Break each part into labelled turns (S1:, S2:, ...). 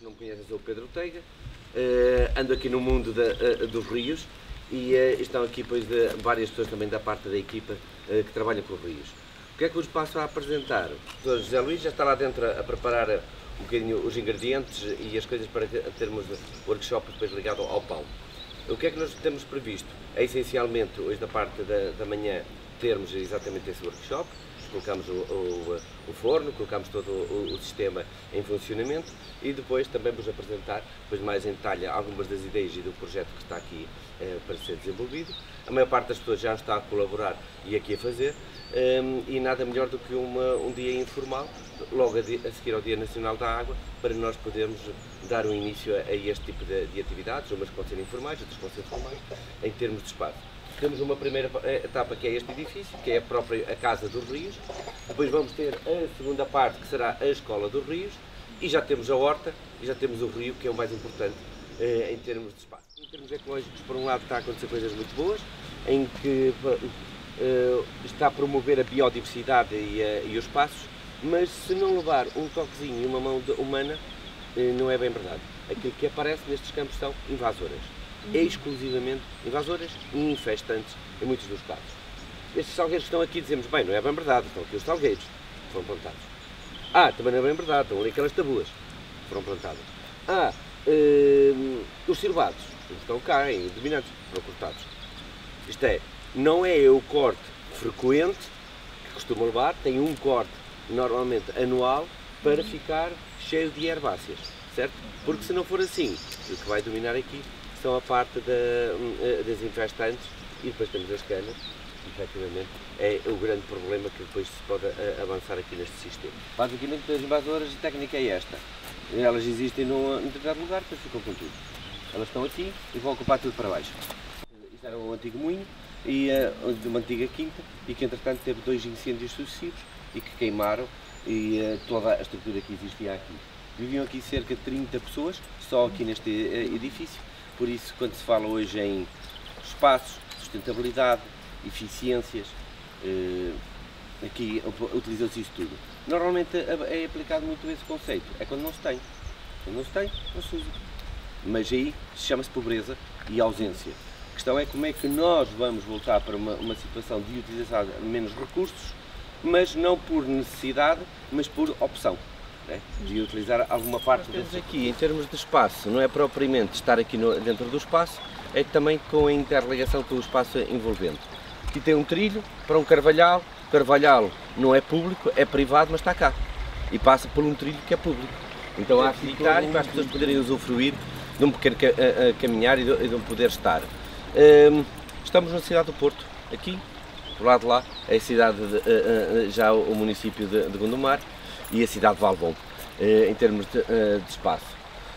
S1: não me conhecem, sou o Pedro Teiga, uh, ando aqui no mundo uh, dos rios e uh, estão aqui pois, de, várias pessoas também da parte da equipa que trabalha com os rios. O que é que vos passo a apresentar? O professor José Luís já está lá dentro a, a preparar um bocadinho os ingredientes e as coisas para termos workshop depois ligado ao pão. O que é que nós temos previsto? É essencialmente hoje da parte da, da manhã termos exatamente esse workshop, colocamos o, o, o forno, colocamos todo o, o, sistema em funcionamento e depois também vos apresentar, depois mais em detalhe, algumas das ideias e do projeto que está aqui eh, para ser desenvolvido. A maior parte das pessoas já está a colaborar e aqui a fazer um, ehm, e nada melhor do que uma, um dia informal, logo a, a, seguir ao Dia Nacional da Água, para nós podermos dar um início a, a este tipo de, de atividades, umas podem ser informais, outras podem ser formais, em termos de espaço. Temos uma primeira eh, etapa que é este edifício, que é a própria a Casa dos Rios. Depois vamos ter a segunda parte, que será a Escola dos Rios. E já temos a horta e já temos o rio, que é o mais importante eh, em termos de espaço. Em termos ecológicos, por um lado, está a acontecer coisas muito boas, em que eh, está a promover a biodiversidade e, eh, e, os espaços, mas se não levar um toquezinho e uma mão de, humana, eh, não é bem verdade. Aquilo que aparece nestes campos são invasoras exclusivamente invasoras e infestantes em muitos dos casos. Estes salgueiros que estão aqui dizemos, bem, não é bem verdade, estão aqui os salgueiros, foram plantados. Ah, também não é bem verdade, estão ali aquelas tabuas, foram plantadas. Ah, hum, os silvados, estão cá, em dominantes, foram cortados. Isto é, não é o corte frequente que costuma levar, tem um corte normalmente anual para ficar cheio de herbáceas, certo? Porque se não for assim, o que vai dominar aqui são a parte hum, eh, das infestantes e depois temos as canas, efetivamente é o grande problema que depois se pode eh, avançar aqui neste sistema. Basicamente as invasoras, a técnica é esta. Elas existem num, determinado lugar, depois ficam com tudo. Elas estão aqui e vão ocupar tudo para baixo. Isto era um antigo moinho e uh, de uma antiga quinta e que entretanto teve dois incêndios sucessivos e que queimaram e toda a estrutura que existia aqui. Viviam aqui cerca de 30 pessoas, só aqui neste edifício, por isso, quando se fala hoje em espaços, sustentabilidade, eficiências, eh, aqui utiliza-se isso tudo. Normalmente é aplicado muito esse conceito, é quando não se tem. Quando não se tem, não se usa. Mas aí chama-se pobreza e ausência. A questão é como é que nós vamos voltar para uma, uma situação de utilizar menos recursos, mas não por necessidade, mas por opção né? de utilizar alguma parte Nós temos aqui, em termos de espaço, não é propriamente estar aqui no, dentro do espaço, é também com a interligação com o espaço envolvente. Aqui tem um trilho para um carvalhal, o carvalhal não é público, é privado, mas está cá. E passa por um trilho que é público. Então há que evitar para as pessoas poderem usufruir de um pequeno caminhar e de, um poder estar. Hum, estamos na cidade do Porto, aqui, do lado de lá, é a cidade de, já o município de, de Gondomar, e a cidade de Valbom, eh, em termos de, eh, de espaço.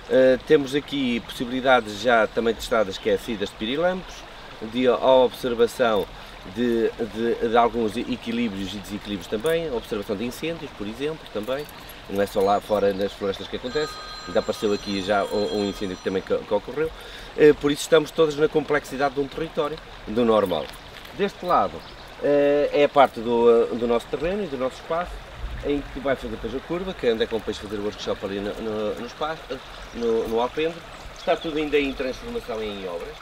S1: Eh, temos aqui possibilidades já também testadas que é de pirilampos, de observação de, de, de, alguns equilíbrios e desequilíbrios também, observação de incêndios, por exemplo, também, não é só lá fora nas florestas que acontece, ainda apareceu aqui já um, incêndio que também que ocorreu, por isso estamos todos na complexidade de um território, do normal. Deste lado é a parte do, do nosso terreno e do nosso espaço, em que vai fazer depois a curva, que é que vamos fazer o workshop ali no, no, no espaço, no, no alpendre. Está tudo ainda em transformação em obras.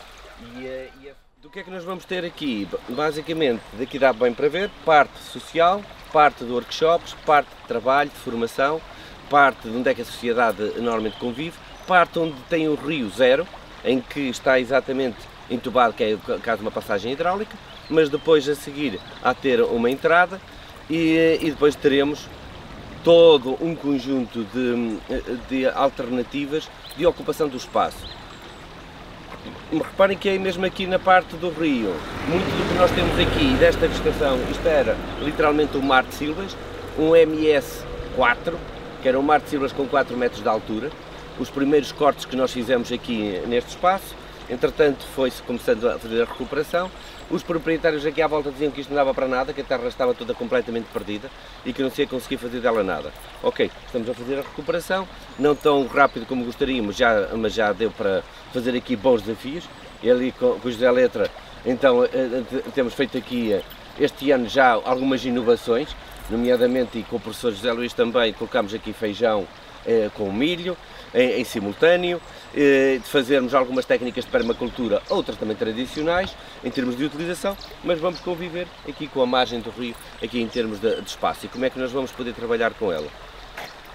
S1: E, eh, e a... do que é que nós vamos ter aqui? Basicamente, daqui dá bem para ver, parte social, parte de workshops, parte de trabalho, de formação, parte de onde é que a sociedade normalmente convive, parte onde tem o rio zero, em que está exatamente entubado, que é o caso de uma passagem hidráulica, mas depois a seguir a ter uma entrada e, e depois teremos todo um conjunto de, de, alternativas de ocupação do espaço. Reparem que é mesmo aqui na parte do rio, muito do que nós temos aqui desta vegetação, isto era literalmente um mar de silvas, um MS4, que era um mar de silvas com 4 metros de altura, os primeiros cortes que nós fizemos aqui neste espaço, entretanto foi-se começando a fazer a recuperação, os proprietários aqui à volta diziam que isto não dava para nada, que a terra estava toda completamente perdida e que não se ia conseguir fazer dela nada. Ok, estamos a fazer a recuperação, não tão rápido como gostaríamos, já, mas já deu para fazer aqui bons desafios. Ali com, com o José Letra, então eh, eh, temos feito aqui eh, este ano já algumas inovações, nomeadamente e com o professor José Luís também colocamos aqui feijão com milho, em, em simultâneo, eh, de fazermos algumas técnicas de permacultura, outras também tradicionais, em termos de utilização, mas vamos conviver aqui com a margem do rio, aqui em termos de, de espaço, e como é que nós vamos poder trabalhar com ela.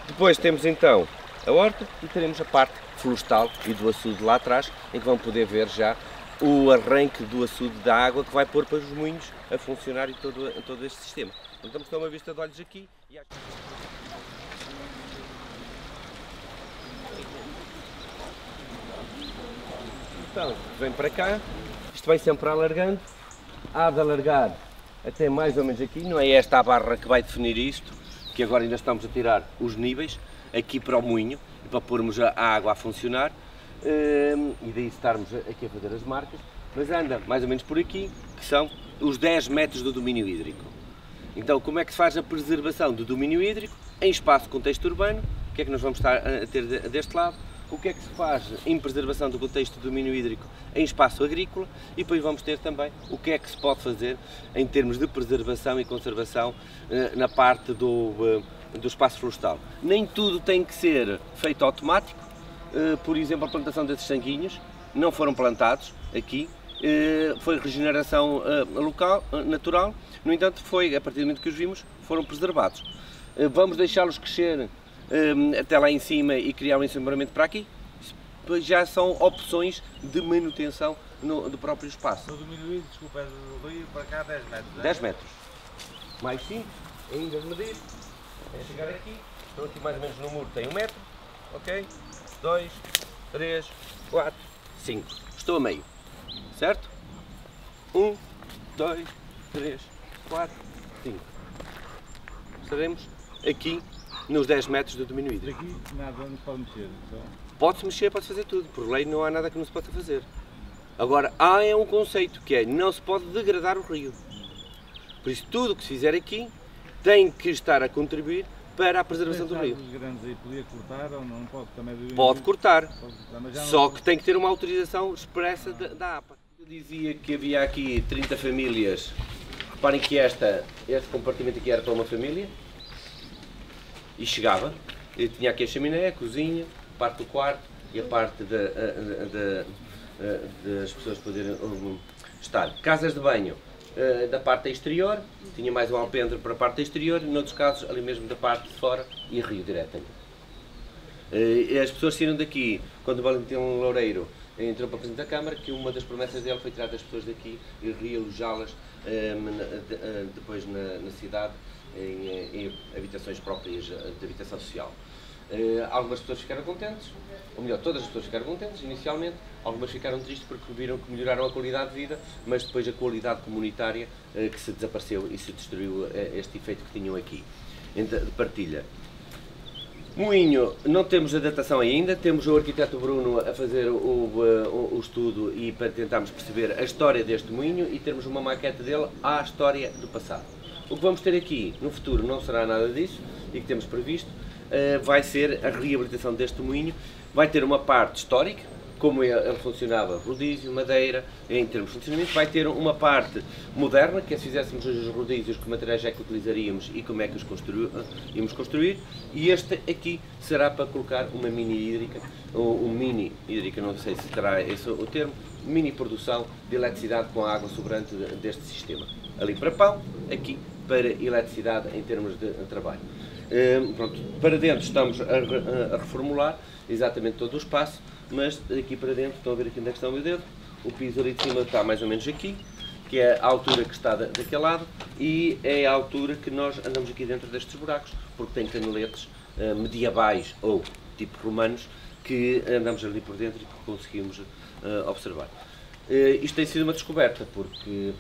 S1: Depois temos então a horta e teremos a parte florestal e do açude lá atrás, em que vão poder ver já o arranque do açude da água que vai pôr para os moinhos a funcionar e todo, todo este sistema. Então estão uma vista de olhos aqui. E... Então, vem para cá, isto vai sempre alargando, há de alargar até mais ou menos aqui, não é esta a barra que vai definir isto, que agora ainda estamos a tirar os níveis, aqui para o moinho, para pormos a água a funcionar, hum, e daí estarmos aqui a fazer as marcas, mas anda mais ou menos por aqui, que são os 10 metros do domínio hídrico. Então, como é que se faz a preservação do domínio hídrico em espaço contexto urbano? O que é que nós vamos estar a ter deste lado? O que é que se faz em preservação do contexto do domínio hídrico em espaço agrícola? E depois vamos ter também o que é que se pode fazer em termos de preservação e conservação eh, na parte do, eh, do espaço florestal. Nem tudo tem que ser feito automático. Eh, por exemplo, a plantação desses sanguinhos não foram plantados aqui, foi regeneração local, natural, no entanto, foi a partir do momento que os vimos, foram preservados. Vamos deixá-los crescer até lá em cima e criar um ensombramento para aqui? Já são opções de manutenção no, do próprio espaço.
S2: No domínio desculpa, é do rio para cá 10 metros.
S1: 10 é? metros. Mais 5, ainda de medir, é chegar aqui, estou aqui mais ou menos no muro, tem 1 um metro, ok? 2, 3, 4, 5. Estou a meio, certo? 1, 2, 3, 4, 5. Estaremos aqui nos 10 metros do domínio hídrico.
S2: Aqui nada não se pode mexer? Só...
S1: Pode-se mexer, pode fazer tudo. Por lei não há nada que não se possa fazer. Agora, há é um conceito que é, não se pode degradar o rio. Por isso, tudo o que se fizer aqui tem que estar a contribuir para a preservação do rio.
S2: grandes aí podia cortar ou não pode também?
S1: Pode cortar, pode cortar só que tem que ter uma autorização expressa ah. da, da APA. Eu dizia que havia aqui 30 famílias Reparem que esta, este compartimento aqui era para uma família e chegava. E tinha aqui a chaminé, a cozinha, parte do quarto e a parte das pessoas poderem estar. Casas de banho uh, da parte exterior, tinha mais um alpendre para a parte exterior, e noutros casos ali mesmo da parte de fora e rio diretamente. Uh, as pessoas saíram daqui, quando o Valentim Loureiro entrou para o Presidente da Câmara, que uma das promessas dele foi tirar as pessoas daqui e realojá-las uh, depois na cidade em, em, habitações próprias de habitação social. Uh, algumas pessoas ficaram contentes, ou melhor, todas as pessoas ficaram contentes inicialmente, algumas ficaram tristes porque viram que melhoraram a qualidade de vida, mas depois a qualidade comunitária uh, que se desapareceu e se destruiu uh, este efeito que tinham aqui. De partilha. Moinho, não temos a datação ainda, temos o arquiteto Bruno a fazer o, o, o, estudo e para tentarmos perceber a história deste moinho e termos uma maquete dele à história do passado. O que vamos ter aqui no futuro não será nada disso e que temos previsto, uh, vai ser a reabilitação deste moinho. Vai ter uma parte histórica, como ele funcionava, rodízio, madeira, em termos de funcionamento. Vai ter uma parte moderna, que é se fizéssemos os rodízios, que materiais é que utilizaríamos e como é que os constru íamos construir. E este aqui será para colocar uma mini hídrica, ou um mini hídrica, não sei se terá esse o termo, mini produção de eletricidade com a água sobrante deste sistema. Ali para pão, aqui para eletricidade em termos de trabalho. Ehm, pronto, para dentro estamos a, a, reformular exatamente todo o espaço, mas aqui para dentro, estão a ver aqui onde é que está o meu dedo, o piso ali de cima está mais ou menos aqui, que é a altura que está daquele lado, e é a altura que nós andamos aqui dentro destes buracos, porque tem canaletes uh, medievais ou tipo romanos, que andamos ali por dentro e que conseguimos uh, observar. Uh, isto tem sido uma descoberta, porque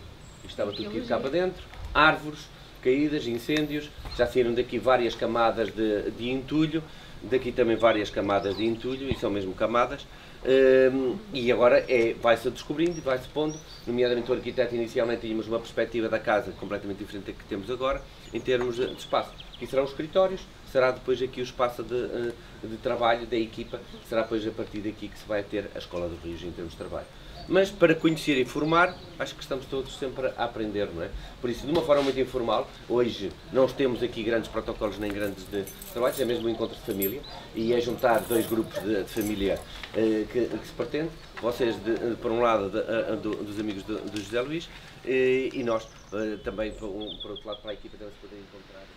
S1: estava tudo aqui cá para dentro, árvores, caídas, incêndios, já saíram daqui várias camadas de, de entulho, daqui também várias camadas de entulho, e são mesmo camadas, um, e agora é, vai-se descobrindo e vai-se pondo, nomeadamente o arquiteto inicialmente tínhamos uma perspectiva da casa completamente diferente da que temos agora, em termos de espaço. Aqui serão os escritórios, será depois aqui o espaço de, eh, de trabalho da equipa, será depois a partir daqui que se vai ter a Escola dos Rios em termos de trabalho. Mas para conhecer e formar, acho que estamos todos sempre a aprender, não é? Por isso, de uma forma muito informal, hoje não temos aqui grandes protocolos nem grandes de trabalhos, é mesmo um encontro de família e é juntar dois grupos de, de família eh, que, que, se pretende. Vocês, de, por um lado, de, uh, do, dos amigos do, do José Luís eh, e nós eh, também, por, um, por outro lado, para a equipa também se poder encontrar.